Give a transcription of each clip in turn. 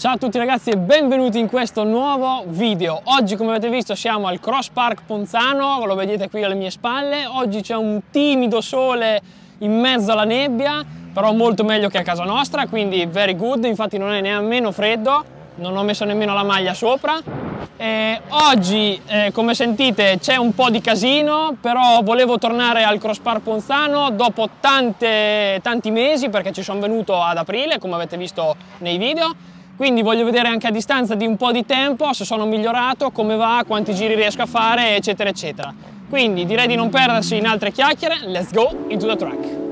Ciao a tutti ragazzi e benvenuti in questo nuovo video. Oggi come avete visto siamo al Cross Park Ponzano, lo vedete qui alle mie spalle. Oggi c'è un timido sole in mezzo alla nebbia, però molto meglio che a casa nostra, quindi very good, infatti non è nemmeno freddo, non ho messo nemmeno la maglia sopra. E oggi, eh, come sentite, c'è un po' di casino, però volevo tornare al Cross Park Ponzano dopo tante, tanti mesi, perché ci sono venuto ad aprile, come avete visto nei video, quindi voglio vedere anche a distanza di un po' di tempo se sono migliorato, come va, quanti giri riesco a fare, eccetera, eccetera. Quindi direi di non perdersi in altre chiacchiere, let's go into the track!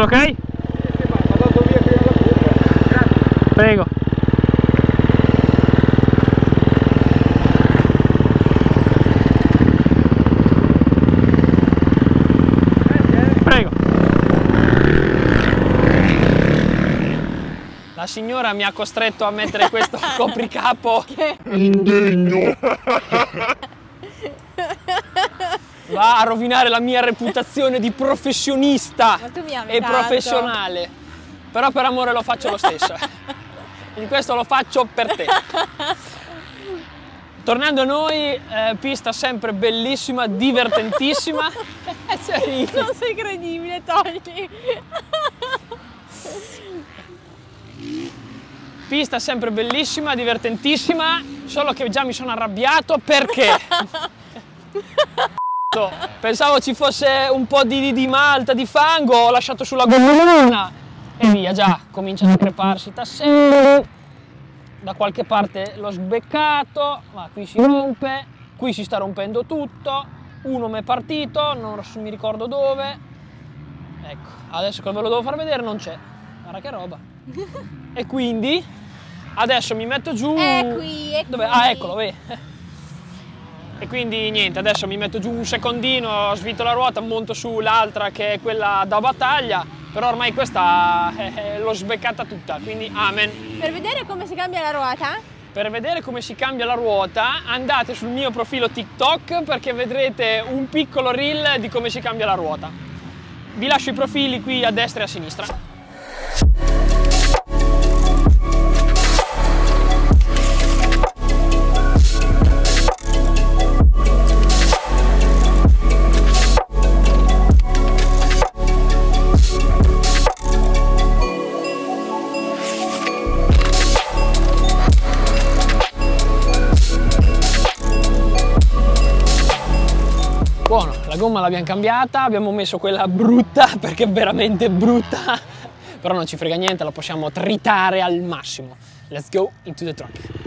chiudo, ok? Prego. Prego. La signora mi ha costretto a mettere questo copricapo. Indegno. Va a rovinare la mia reputazione di professionista e tanto. professionale. Però per amore lo faccio lo stesso. Quindi questo lo faccio per te. Tornando a noi, eh, pista sempre bellissima, divertentissima. Sei- Non sei credibile, togli. Pista sempre bellissima, divertentissima, solo che già mi sono arrabbiato perché pensavo ci fosse un po' di, di malta, di fango, ho lasciato sulla gommona e via, già cominciano a creparsi i tasselli, da qualche parte l'ho sbeccato, ma qui si rompe, qui si sta rompendo tutto, uno mi è partito, non mi ricordo dove, ecco, adesso che ve lo devo far vedere non c'è, guarda che roba. E quindi adesso mi metto giù. È qui, è Dove? qui. Ah, eccolo, vedi. E quindi niente, adesso mi metto giù un secondino, svito la ruota, monto su l'altra che è quella da battaglia, però ormai questa eh, eh, l'ho sbeccata tutta, quindi amen. Per vedere come si cambia la ruota, Per vedere come si cambia la ruota andate sul mio profilo TikTok perché vedrete un piccolo reel di come si cambia la ruota. Vi lascio i profili qui a destra e a sinistra. Buono, la gomma l'abbiamo cambiata, abbiamo messo quella brutta perché è veramente brutta, però non ci frega niente, la possiamo tritare al massimo. Let's go into the truck.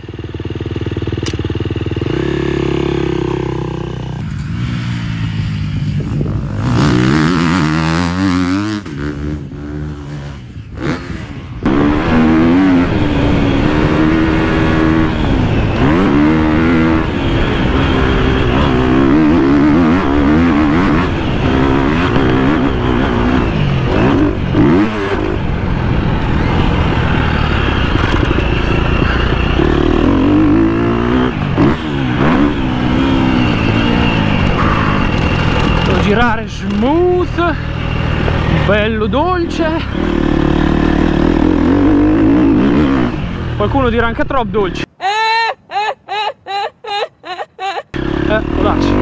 Girare smooth, bello dolce. Qualcuno dirà anche troppo dolce. Eh, lo lascio.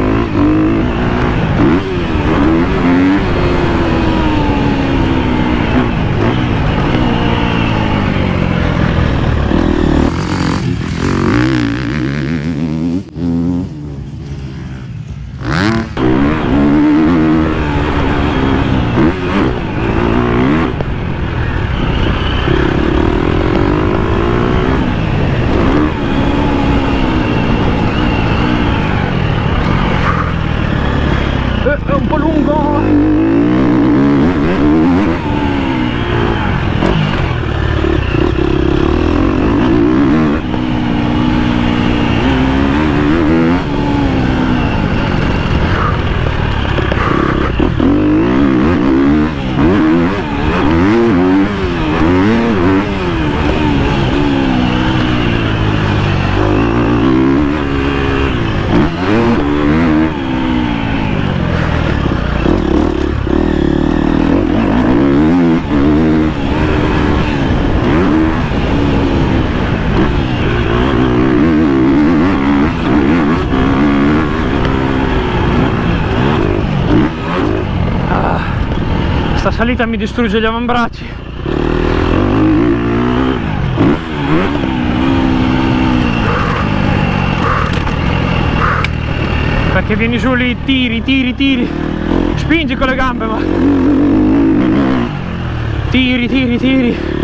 Eh, è un po' lungo. Sta salita mi distrugge gli avambracci. Perché vieni su lì, tiri, tiri, tiri. Spingi con le gambe, ma. Tiri, tiri, tiri.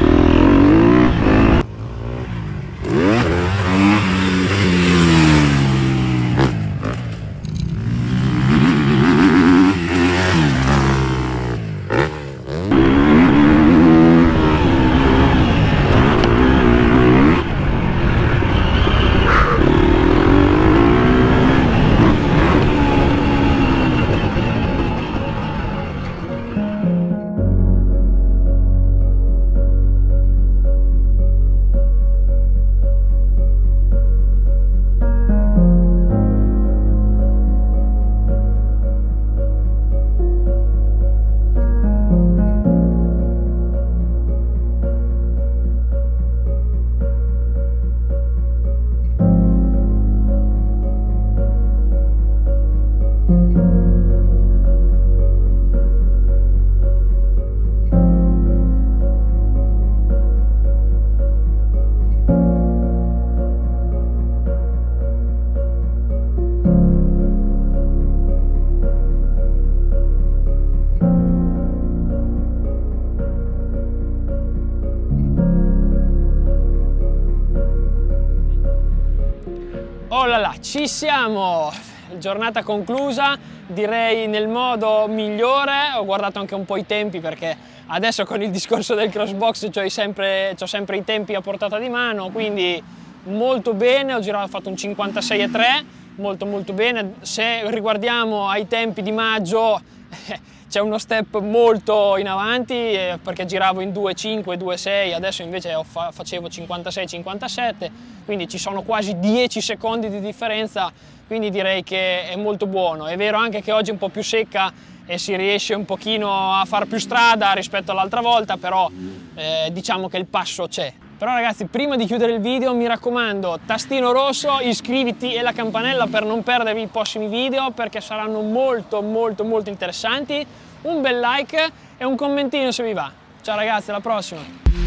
Ci siamo! Giornata conclusa, direi nel modo migliore. Ho guardato anche un po' i tempi perché adesso con il discorso del crossbox ho sempre, sempre i tempi a portata di mano, quindi molto bene, ho girato, ho fatto un 56,3, molto molto bene. Se riguardiamo ai tempi di maggio c'è uno step molto in avanti eh, perché giravo in 2.5, 2.6, adesso invece fa facevo 56-57, quindi ci sono quasi 10 secondi di differenza, quindi direi che è molto buono. È vero anche che oggi è un po' più secca e si riesce un pochino a far più strada rispetto all'altra volta, però eh, diciamo che il passo c'è. Però ragazzi, prima di chiudere il video, mi raccomando, tastino rosso, iscriviti e la campanella per non perdervi i prossimi video perché saranno molto molto molto interessanti. Un bel like e un commentino se vi va. Ciao ragazzi, alla prossima!